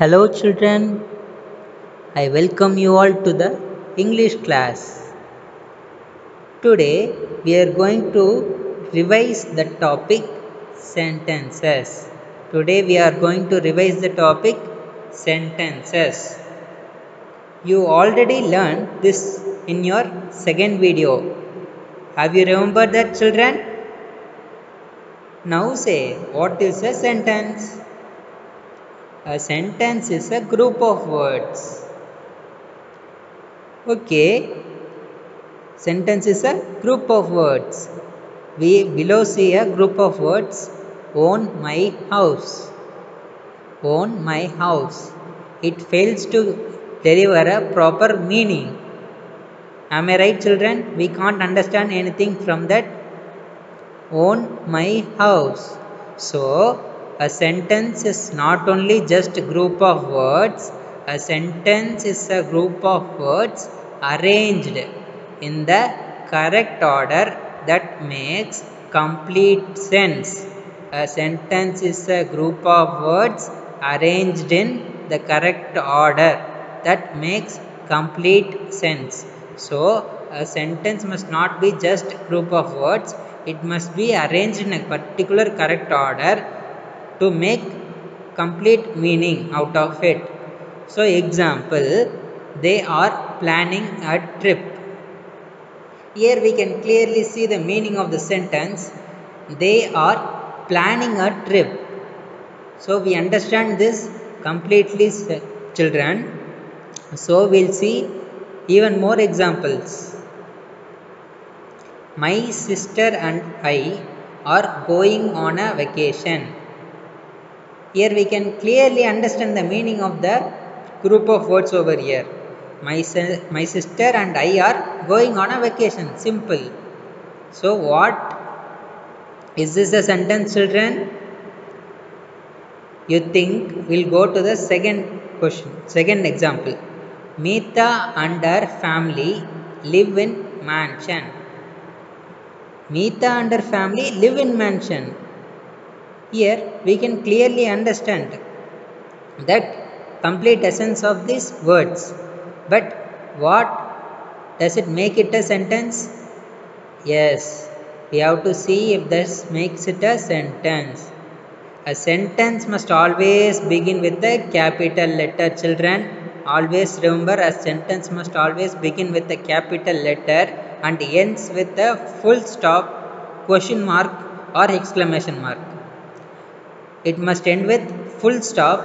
Hello, children. I welcome you all to the English class. Today, we are going to revise the topic sentences. Today, we are going to revise the topic sentences. You already learned this in your second video. Have you remembered that, children? Now say, what is a sentence? A sentence is a group of words. Okay. Sentence is a group of words. We below see a group of words. Own my house. Own my house. It fails to deliver a proper meaning. Am I right, children? We can't understand anything from that. Own my house. So, a sentence is not only just a group of words, a sentence is a group of words arranged in the correct order that makes complete sense. A sentence is a group of words arranged in the correct order that makes complete sense. So, a sentence must not be just group of words, it must be arranged in a particular correct order to make complete meaning out of it. So, example, they are planning a trip. Here we can clearly see the meaning of the sentence. They are planning a trip. So, we understand this completely, children. So, we'll see even more examples. My sister and I are going on a vacation. Here we can clearly understand the meaning of the group of words over here. My, my sister and I are going on a vacation. Simple. So, what is this a sentence, children? You think we'll go to the second question, second example. Meeta and her family live in mansion. Meeta and her family live in mansion. Here we can clearly understand that complete essence of these words. But what does it make it a sentence? Yes, we have to see if this makes it a sentence. A sentence must always begin with a capital letter, children. Always remember a sentence must always begin with a capital letter and ends with a full stop, question mark, or exclamation mark. It must end with full stop,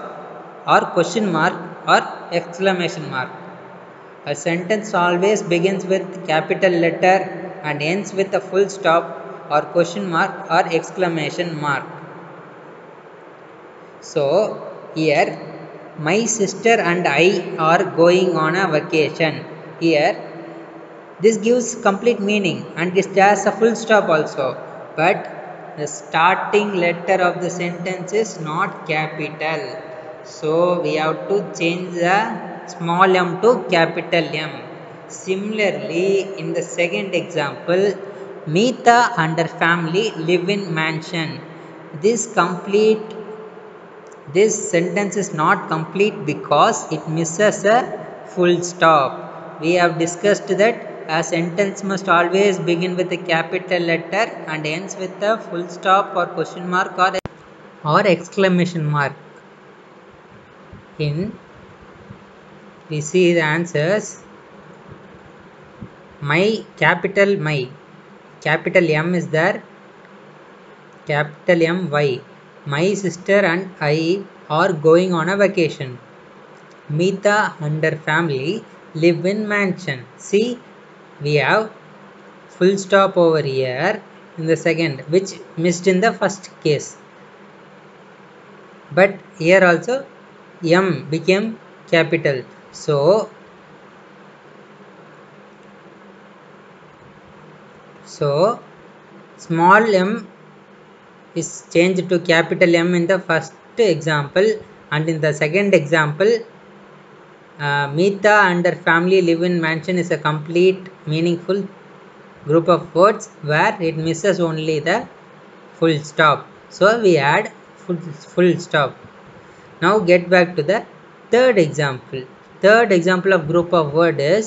or question mark, or exclamation mark. A sentence always begins with capital letter and ends with a full stop, or question mark, or exclamation mark. So, here my sister and I are going on a vacation. Here, this gives complete meaning and it has a full stop also. But the starting letter of the sentence is not capital. So, we have to change the small m to capital M. Similarly, in the second example, Meeta and her family live in mansion. This complete this sentence is not complete because it misses a full stop. We have discussed that a sentence must always begin with a capital letter and ends with a full stop or question mark or, or exclamation mark. In we see the answers my capital my capital M is there capital M Y my sister and I are going on a vacation. Meeta and her family live in mansion. See, we have full stop over here in the second, which missed in the first case. But here also M became capital. So, so small m is changed to capital M in the first example and in the second example uh, Meeta and her family live in mansion is a complete meaningful group of words where it misses only the full stop. So we add full, full stop. Now get back to the third example third example of group of word is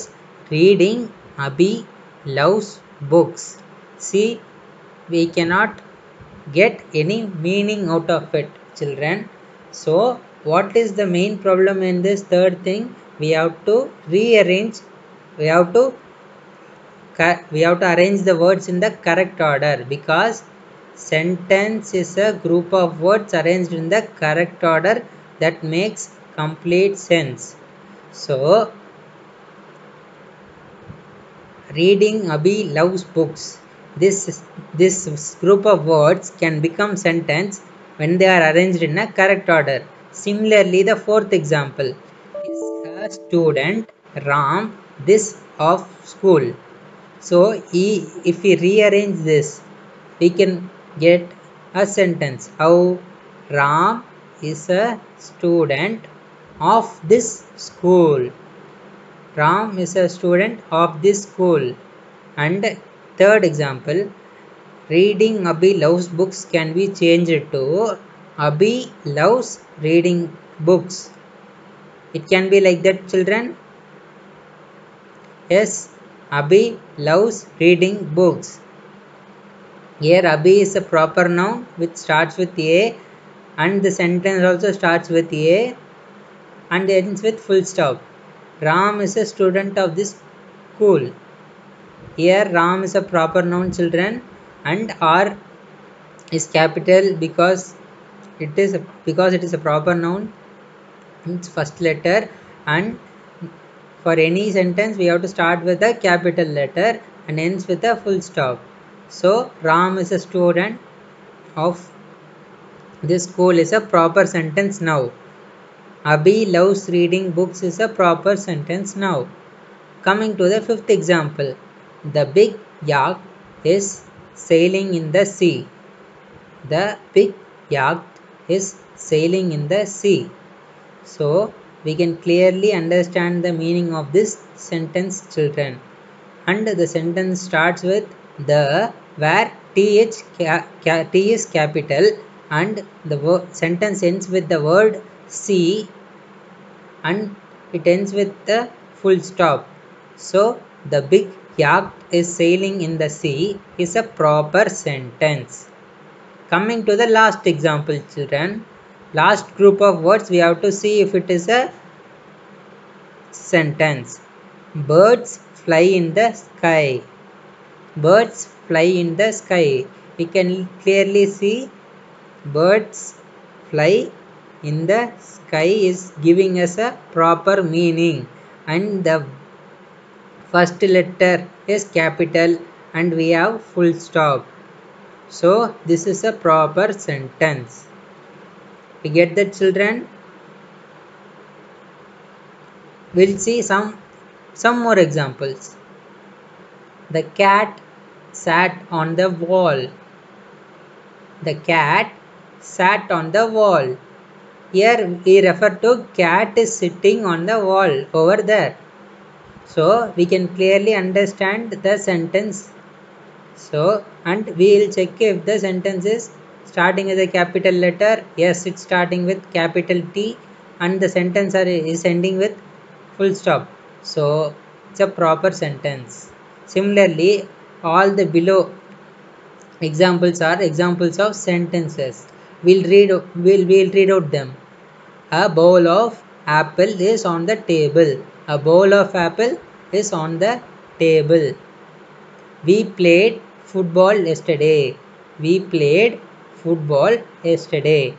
reading abhi loves books see we cannot get any meaning out of it children so what is the main problem in this third thing? We have to rearrange we have to we have to arrange the words in the correct order because sentence is a group of words arranged in the correct order that makes complete sense. So reading abhi loves books. This this group of words can become sentence when they are arranged in a correct order similarly the fourth example is a student ram this of school. So he, if we rearrange this we can get a sentence. How? Ram is a student of this school. Ram is a student of this school. And third example reading abhi loves books can be changed to abhi loves reading books. It can be like that children. Yes abhi loves reading books. Here abhi is a proper noun which starts with a and the sentence also starts with a and ends with full stop. Ram is a student of this school. Here ram is a proper noun children and r is capital because it is a, because it is a proper noun its first letter and for any sentence we have to start with a capital letter and ends with a full stop. So ram is a student of this school is a proper sentence now. Abhi loves reading books is a proper sentence now. Coming to the fifth example the big yacht is sailing in the sea. The big yacht is sailing in the sea. So we can clearly understand the meaning of this sentence children. And the sentence starts with the where th t is capital and the sentence ends with the word sea and it ends with the full stop. So the big yacht is sailing in the sea is a proper sentence coming to the last example children. Last group of words we have to see if it is a sentence. Birds fly in the sky. Birds fly in the sky. We can clearly see birds fly in the sky is giving us a proper meaning. And the first letter is capital and we have full stop so this is a proper sentence. We get that children. We'll see some some more examples. The cat sat on the wall. The cat sat on the wall. Here we refer to cat is sitting on the wall over there. So we can clearly understand the sentence so and we will check if the sentence is starting with a capital letter. Yes it's starting with capital t and the sentence are, is ending with full stop. So it's a proper sentence. Similarly all the below examples are examples of sentences. We'll read we'll, we'll read out them. A bowl of apple is on the table. A bowl of apple is on the table we played football yesterday. We played football yesterday.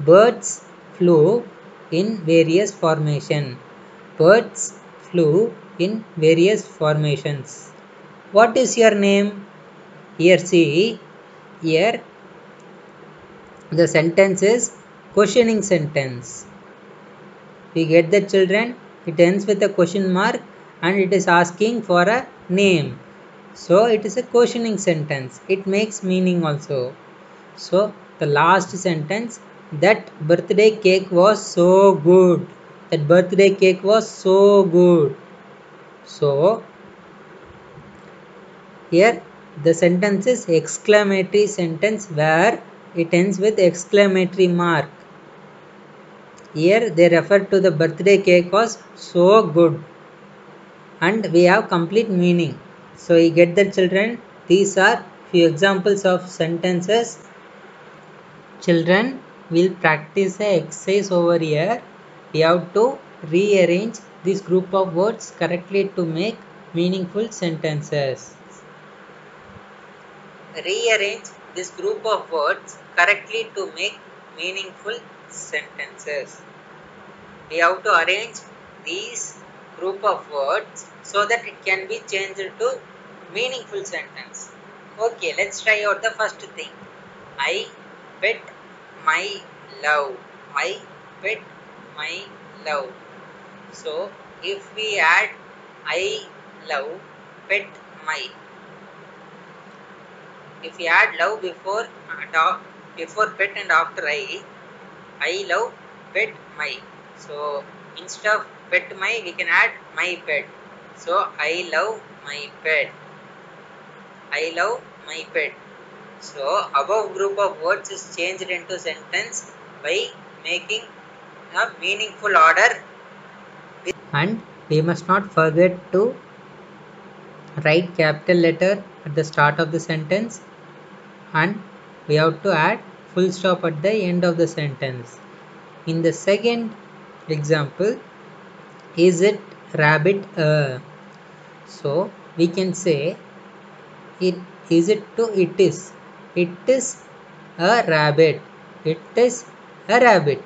Birds flew in various formation. Birds flew in various formations. What is your name? Here see. Here the sentence is questioning sentence. We get the children. It ends with a question mark and it is asking for a name so it is a questioning sentence. It makes meaning also. So the last sentence that birthday cake was so good. That birthday cake was so good. So here the sentence is exclamatory sentence where it ends with exclamatory mark. Here they refer to the birthday cake was so good. And we have complete meaning so you get the children. These are few examples of sentences. Children will practice a exercise over here. We have to rearrange this group of words correctly to make meaningful sentences. Rearrange this group of words correctly to make meaningful sentences. We have to arrange these group of words so that it can be changed to meaningful sentence. Okay let's try out the first thing. I pet my love. I pet my love. So if we add i love pet my. If we add love before before pet and after i i love pet my. So instead of pet my we can add my pet. So i love my pet. I love my pet. So above group of words is changed into sentence by making a meaningful order. And we must not forget to write capital letter at the start of the sentence. And we have to add full stop at the end of the sentence. In the second example is it rabbit uh, so we can say it is it to it is? It is a rabbit. It is a rabbit.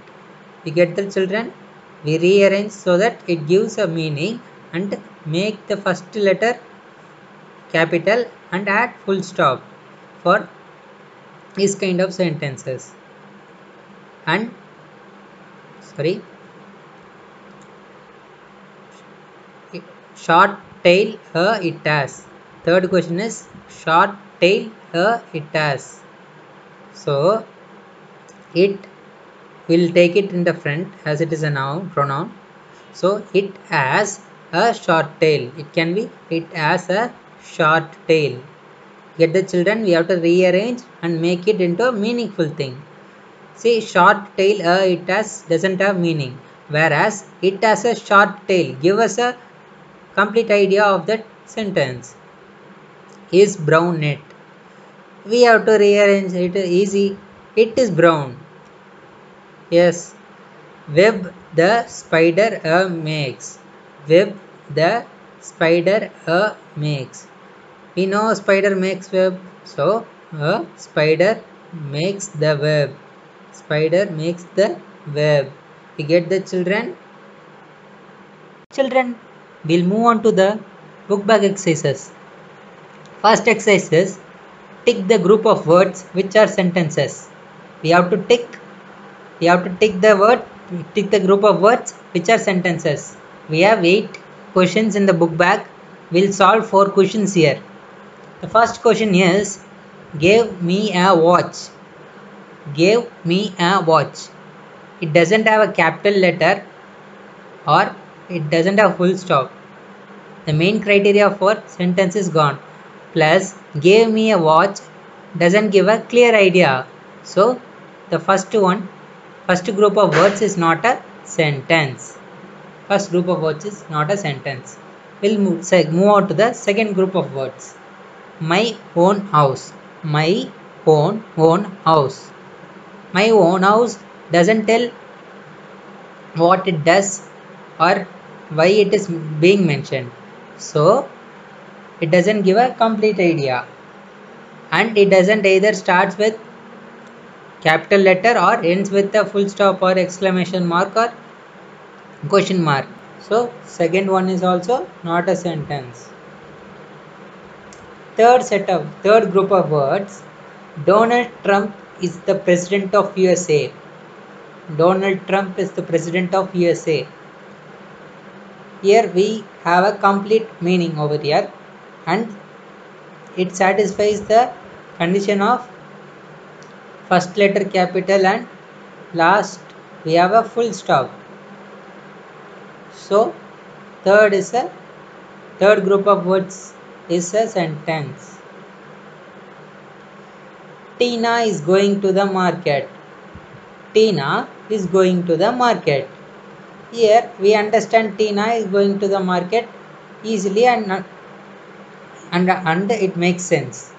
We get the children? We rearrange so that it gives a meaning and make the first letter capital and add full stop for this kind of sentences. And sorry short tail uh, it has. Third question is short tail uh, it has. So it will take it in the front as it is a noun pronoun. So it has a short tail. It can be it has a short tail. Get the children we have to rearrange and make it into a meaningful thing. See short tail uh, it has doesn't have meaning. Whereas it has a short tail. Give us a complete idea of that sentence. Is brown net. We have to rearrange it easy. It is brown. Yes. Web the spider uh, makes. Web the spider uh, makes. We know spider makes web so a spider makes the web. Spider makes the web. We get the children? Children we'll move on to the book bag exercises. First exercise is tick the group of words which are sentences. We have to tick we have to tick the word tick the group of words which are sentences. We have eight questions in the book bag. We'll solve four questions here. The first question is gave me a watch. Gave me a watch. It doesn't have a capital letter or it doesn't have full stop. The main criteria for sentence is gone. Plus gave me a watch doesn't give a clear idea. So the first one first group of words is not a sentence. First group of words is not a sentence. We'll move, move on to the second group of words. My own house. My own own house. My own house doesn't tell what it does or why it is being mentioned. So it doesn't give a complete idea. And it doesn't either starts with capital letter or ends with a full stop or exclamation mark or question mark. So second one is also not a sentence. Third set of third group of words. Donald trump is the president of usa donald trump is the president of usa here we have a complete meaning over here. And it satisfies the condition of first letter capital and last we have a full stop. So third is a third group of words is a sentence. Tina is going to the market. Tina is going to the market. Here we understand Tina is going to the market easily and, and, and it makes sense.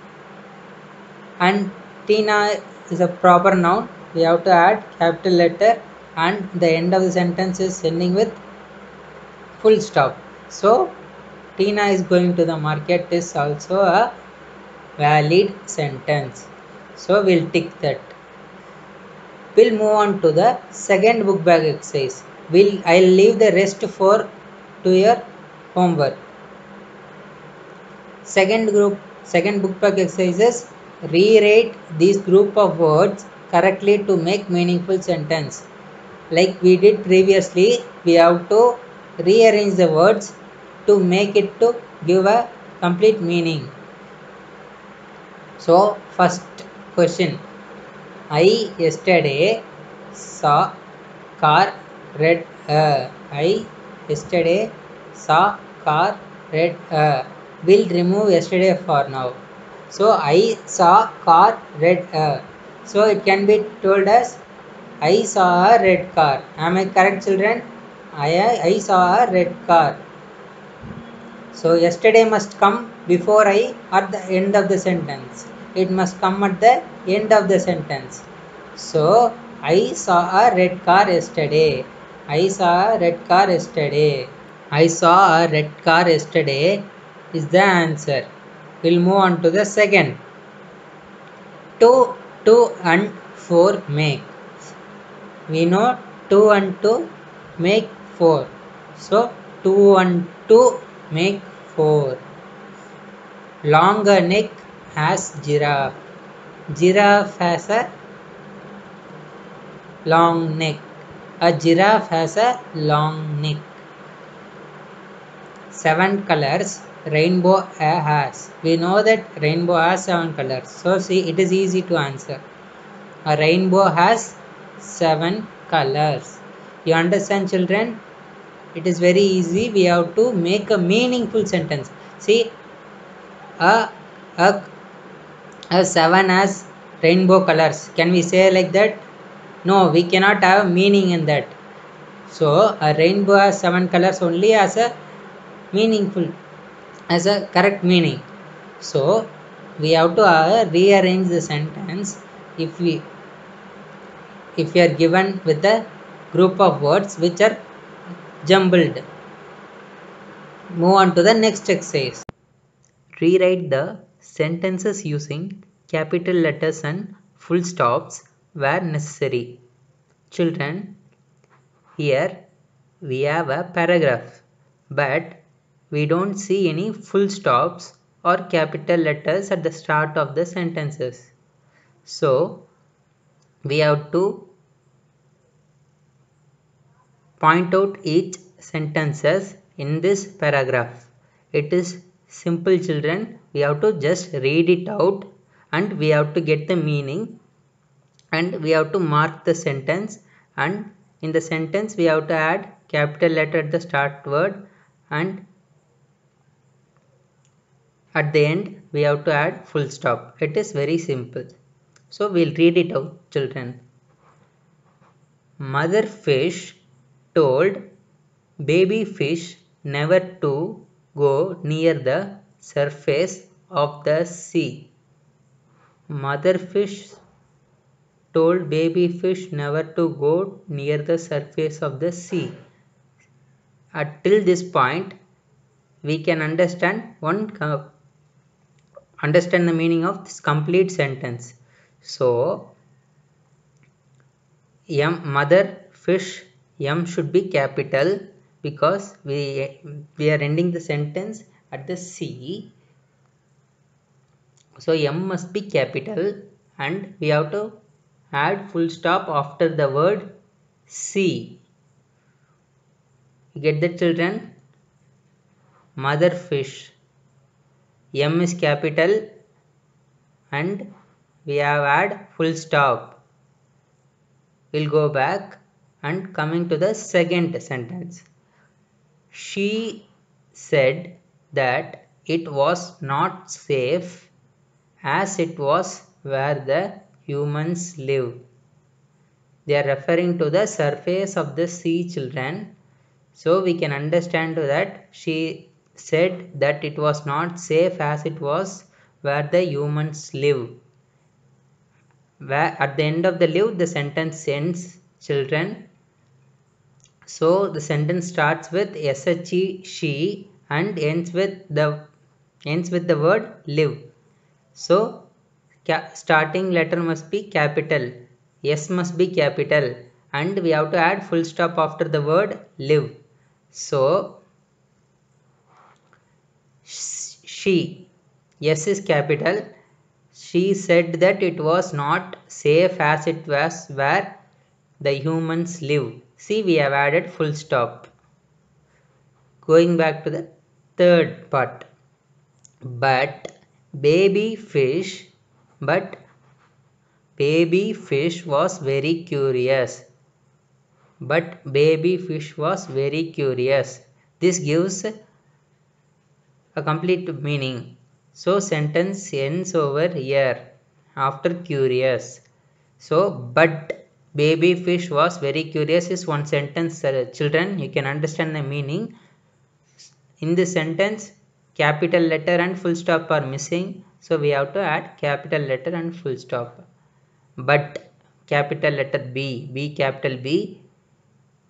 And Tina is a proper noun. We have to add capital letter and the end of the sentence is ending with full stop. So Tina is going to the market is also a valid sentence. So we'll tick that. We'll move on to the second book bag exercise. We'll I'll leave the rest for to your homework. Second group second book bag exercises rewrite these group of words correctly to make meaningful sentence. Like we did previously, we have to rearrange the words to make it to give a complete meaning. So first question I yesterday saw car red uh, I yesterday saw car red uh, will remove yesterday for now. So I saw car red uh, so it can be told as I saw a red car. Am I correct children? I, I saw a red car. So yesterday must come before I at the end of the sentence. It must come at the end of the sentence. So I saw a red car yesterday I saw a red car yesterday. I saw a red car yesterday is the answer. We'll move on to the second. 2 2 and 4 make. We know 2 and 2 make 4 so 2 and 2 make 4 longer neck has giraffe. Giraffe has a long neck a giraffe has a long neck. Seven colors rainbow has. We know that rainbow has seven colors so see it is easy to answer. A rainbow has seven colors. You understand children? It is very easy. We have to make a meaningful sentence. See a a, a seven has rainbow colors. Can we say like that no we cannot have meaning in that. So a rainbow has seven colors only as a meaningful as a correct meaning. So we have to uh, rearrange the sentence if we if we are given with a group of words which are jumbled. Move on to the next exercise. Rewrite the sentences using capital letters and full stops where necessary children here we have a paragraph but we don't see any full stops or capital letters at the start of the sentences. So we have to point out each sentences in this paragraph. It is simple children. We have to just read it out and we have to get the meaning and we have to mark the sentence. And in the sentence we have to add capital letter at the start word. And at the end we have to add full stop. It is very simple. So we'll read it out children. Mother fish told baby fish never to go near the surface of the sea. Mother fish told baby fish never to go near the surface of the sea. At till this point we can understand one understand the meaning of this complete sentence. So m mother fish m should be capital because we we are ending the sentence at the c so m must be capital and we have to add full stop after the word sea get the children. Mother fish. M is capital and we have add full stop. We'll go back and coming to the second sentence. She said that it was not safe as it was where the humans live. They are referring to the surface of the sea children. So we can understand that. She said that it was not safe as it was where the humans live. Where at the end of the live the sentence ends children. So the sentence starts with she she and ends with the ends with the word live. So starting letter must be capital. S must be capital. And we have to add full stop after the word live. So she s is capital. She said that it was not safe as it was where the humans live. See we have added full stop. Going back to the third part. But baby fish but baby fish was very curious. But baby fish was very curious. This gives a complete meaning. So sentence ends over here after curious. So but baby fish was very curious is one sentence uh, children you can understand the meaning. In this sentence capital letter and full stop are missing so we have to add capital letter and full stop. But capital letter b b capital b.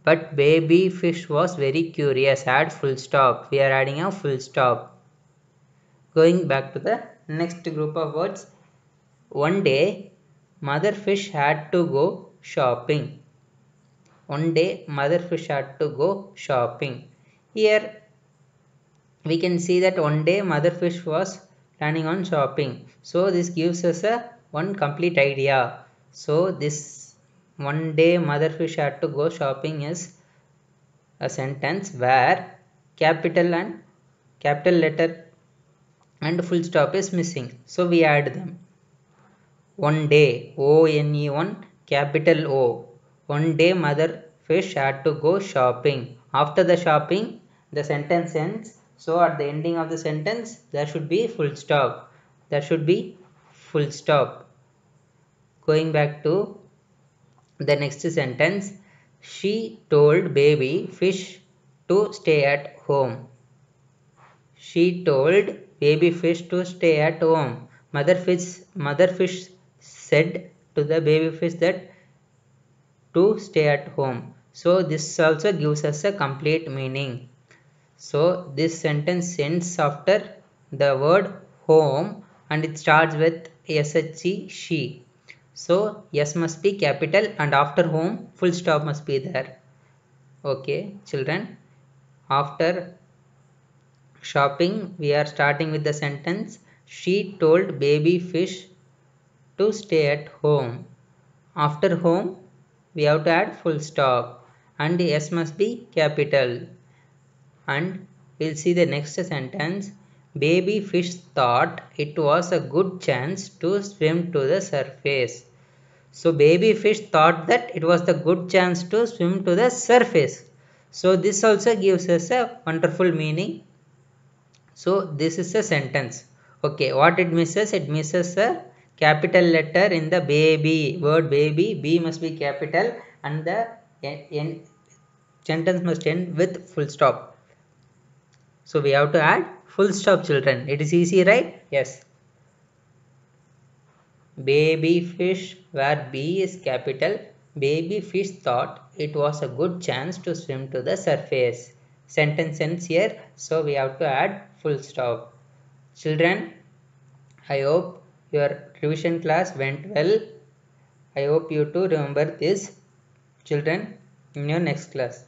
But baby fish was very curious. Add full stop. We are adding a full stop. Going back to the next group of words. One day mother fish had to go shopping. One day mother fish had to go shopping. Here we can see that one day mother fish was planning on shopping. So this gives us a one complete idea. So this one day mother fish had to go shopping is a sentence where capital and capital letter and full stop is missing. So we add them. One day o n e 1 capital o. One day mother fish had to go shopping. After the shopping the sentence ends so at the ending of the sentence, there should be full stop. There should be full stop. Going back to the next sentence, she told baby fish to stay at home. She told baby fish to stay at home. Mother fish, mother fish said to the baby fish that to stay at home. So this also gives us a complete meaning. So this sentence ends after the word home and it starts with SHE she. So S must be capital and after home full stop must be there. Okay children. After shopping we are starting with the sentence she told baby fish to stay at home. After home we have to add full stop and S must be capital and we'll see the next sentence. Baby fish thought it was a good chance to swim to the surface. So baby fish thought that it was the good chance to swim to the surface. So this also gives us a wonderful meaning. So this is a sentence. Okay what it misses? It misses a capital letter in the baby word baby. B must be capital and the sentence must end with full stop so we have to add full stop children. It is easy, right? Yes. Baby fish where B is capital. Baby fish thought it was a good chance to swim to the surface. Sentence ends here. So we have to add full stop. Children, I hope your revision class went well. I hope you too remember this children in your next class.